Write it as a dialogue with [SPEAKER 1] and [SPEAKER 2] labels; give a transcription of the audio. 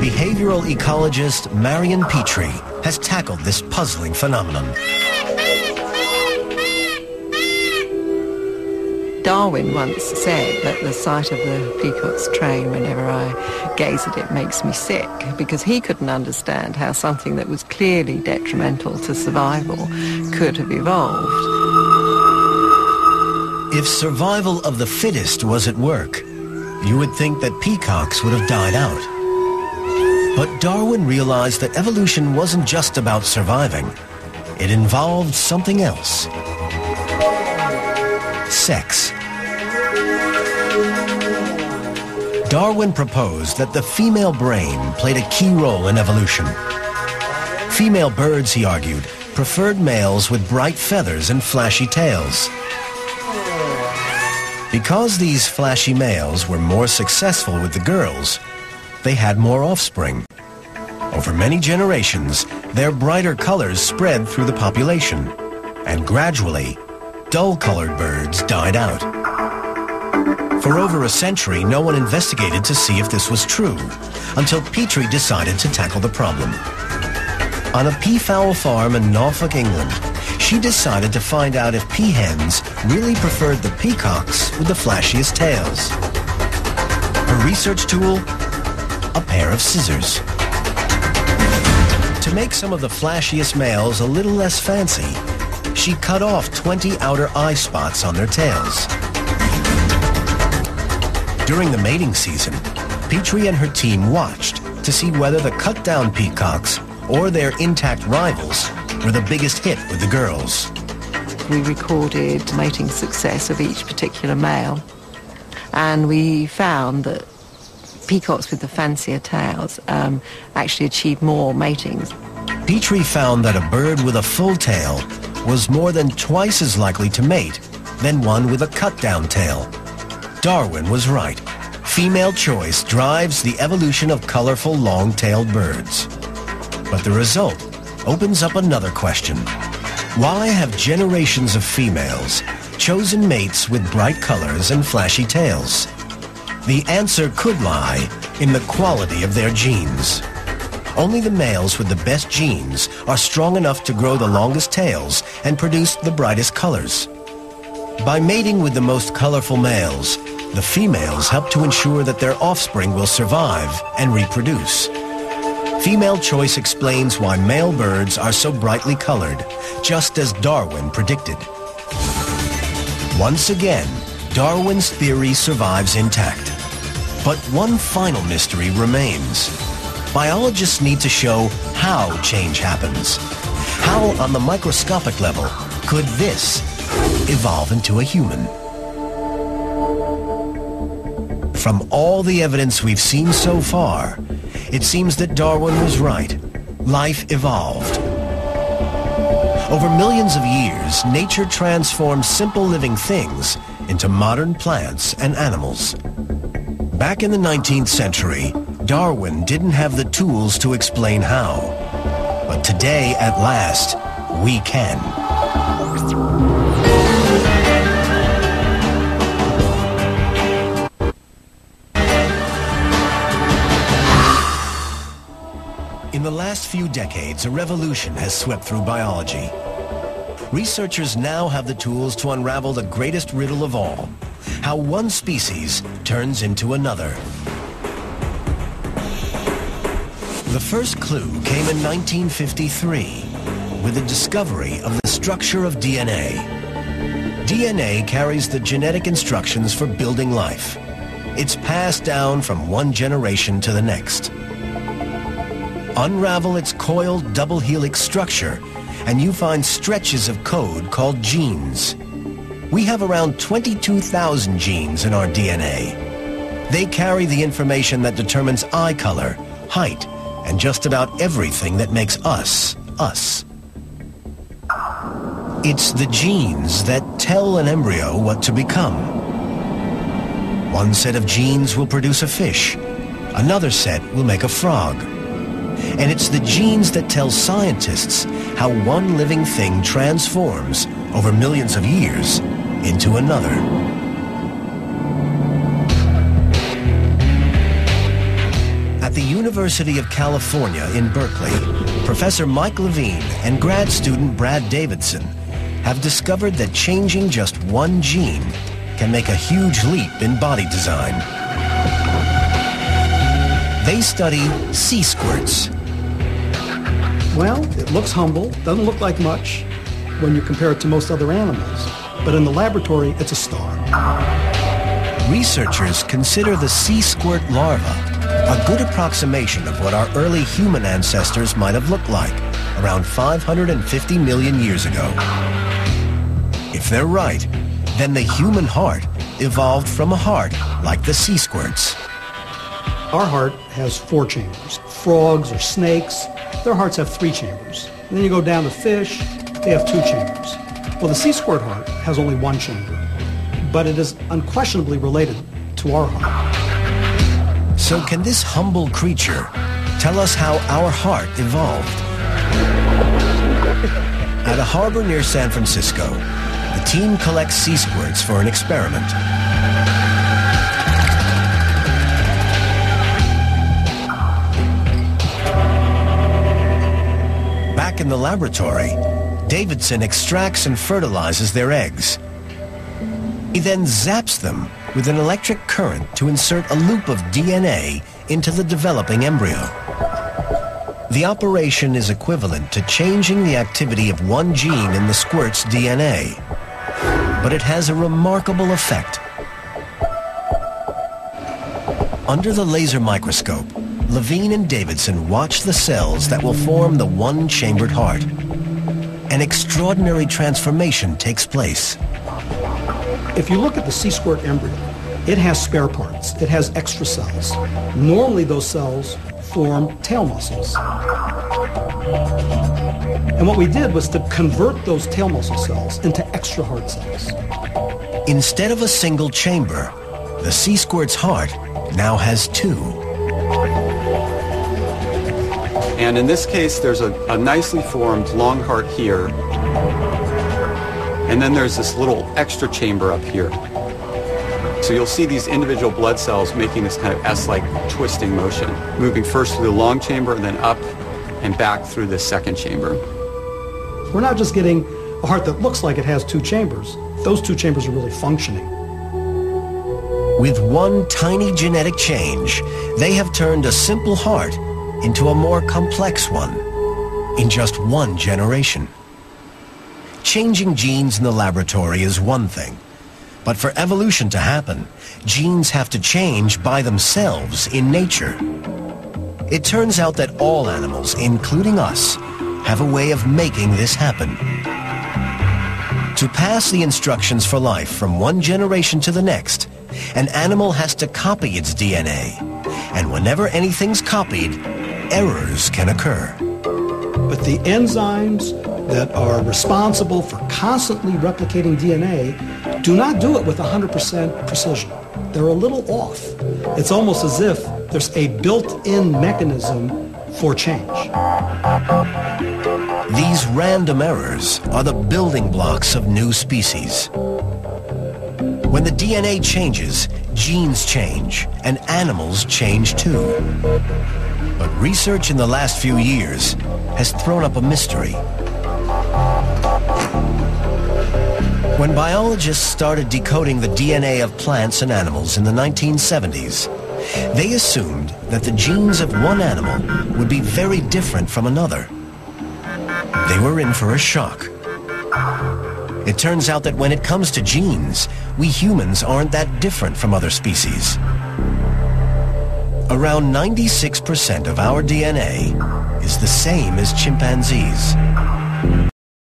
[SPEAKER 1] Behavioral ecologist Marion Petrie has tackled this puzzling phenomenon.
[SPEAKER 2] Darwin once said that the sight of the peacock's train whenever I gaze at it makes me sick because he couldn't understand how something that was clearly detrimental to survival could have evolved.
[SPEAKER 1] If survival of the fittest was at work, you would think that peacocks would have died out. But Darwin realized that evolution wasn't just about surviving. It involved something else. Sex. Darwin proposed that the female brain played a key role in evolution. Female birds, he argued, preferred males with bright feathers and flashy tails. Because these flashy males were more successful with the girls, they had more offspring. Over many generations, their brighter colors spread through the population, and gradually, dull-colored birds died out. For over a century, no one investigated to see if this was true, until Petrie decided to tackle the problem. On a peafowl farm in Norfolk, England, she decided to find out if peahens really preferred the peacocks with the flashiest tails. Her research tool? A pair of scissors. To make some of the flashiest males a little less fancy, she cut off 20 outer eye spots on their tails. During the mating season, Petrie and her team watched to see whether the cut-down peacocks or their intact rivals were the biggest hit with the girls.
[SPEAKER 2] We recorded mating success of each particular male and we found that peacocks with the fancier tails um, actually achieved more matings.
[SPEAKER 1] Petrie found that a bird with a full tail was more than twice as likely to mate than one with a cut-down tail. Darwin was right. Female choice drives the evolution of colorful long-tailed birds. But the result opens up another question. Why have generations of females chosen mates with bright colors and flashy tails? The answer could lie in the quality of their genes. Only the males with the best genes are strong enough to grow the longest tails and produce the brightest colors. By mating with the most colorful males, the females help to ensure that their offspring will survive and reproduce. Female choice explains why male birds are so brightly colored, just as Darwin predicted. Once again, Darwin's theory survives intact. But one final mystery remains. Biologists need to show how change happens. How, on the microscopic level, could this evolve into a human? From all the evidence we've seen so far, it seems that Darwin was right. Life evolved. Over millions of years, nature transformed simple living things into modern plants and animals. Back in the 19th century, Darwin didn't have the tools to explain how. But today, at last, we can. Last few decades, a revolution has swept through biology. Researchers now have the tools to unravel the greatest riddle of all, how one species turns into another. The first clue came in 1953 with the discovery of the structure of DNA. DNA carries the genetic instructions for building life. It's passed down from one generation to the next. Unravel its coiled double helix structure and you find stretches of code called genes. We have around 22,000 genes in our DNA. They carry the information that determines eye color, height, and just about everything that makes us, us. It's the genes that tell an embryo what to become. One set of genes will produce a fish. Another set will make a frog. And it's the genes that tell scientists how one living thing transforms over millions of years into another. At the University of California in Berkeley, Professor Mike Levine and grad student Brad Davidson have discovered that changing just one gene can make a huge leap in body design. They study sea squirts.
[SPEAKER 3] Well, it looks humble, doesn't look like much when you compare it to most other animals. But in the laboratory, it's a star.
[SPEAKER 1] Researchers consider the sea squirt larva a good approximation of what our early human ancestors might have looked like around 550 million years ago. If they're right, then the human heart evolved from a heart like the sea squirts.
[SPEAKER 3] Our heart has four chambers. Frogs or snakes, their hearts have three chambers. And then you go down to fish, they have two chambers. Well, the sea squirt heart has only one chamber, but it is unquestionably related to our heart.
[SPEAKER 1] So can this humble creature tell us how our heart evolved? At a harbor near San Francisco, the team collects sea squirts for an experiment. Back in the laboratory, Davidson extracts and fertilizes their eggs. He then zaps them with an electric current to insert a loop of DNA into the developing embryo. The operation is equivalent to changing the activity of one gene in the squirt's DNA, but it has a remarkable effect. Under the laser microscope, Levine and Davidson watch the cells that will form the one-chambered heart. An extraordinary transformation takes place.
[SPEAKER 3] If you look at the sea squirt embryo, it has spare parts. It has extra cells. Normally those cells form tail muscles. And what we did was to convert those tail muscle cells into extra heart cells.
[SPEAKER 1] Instead of a single chamber, the sea squirt's heart now has two.
[SPEAKER 4] And in this case, there's a, a nicely formed long heart here. And then there's this little extra chamber up here. So you'll see these individual blood cells making this kind of S-like twisting motion, moving first through the long chamber and then up and back through the second chamber.
[SPEAKER 3] We're not just getting a heart that looks like it has two chambers. Those two chambers are really functioning.
[SPEAKER 1] With one tiny genetic change, they have turned a simple heart into a more complex one in just one generation. Changing genes in the laboratory is one thing, but for evolution to happen, genes have to change by themselves in nature. It turns out that all animals, including us, have a way of making this happen. To pass the instructions for life from one generation to the next, an animal has to copy its DNA. And whenever anything's copied, errors can occur.
[SPEAKER 3] But the enzymes that are responsible for constantly replicating DNA do not do it with 100% precision. They're a little off. It's almost as if there's a built-in mechanism for change.
[SPEAKER 1] These random errors are the building blocks of new species. When the DNA changes, genes change, and animals change too. Research in the last few years has thrown up a mystery. When biologists started decoding the DNA of plants and animals in the 1970s, they assumed that the genes of one animal would be very different from another. They were in for a shock. It turns out that when it comes to genes, we humans aren't that different from other species. Around 96% of our DNA is the same as chimpanzees.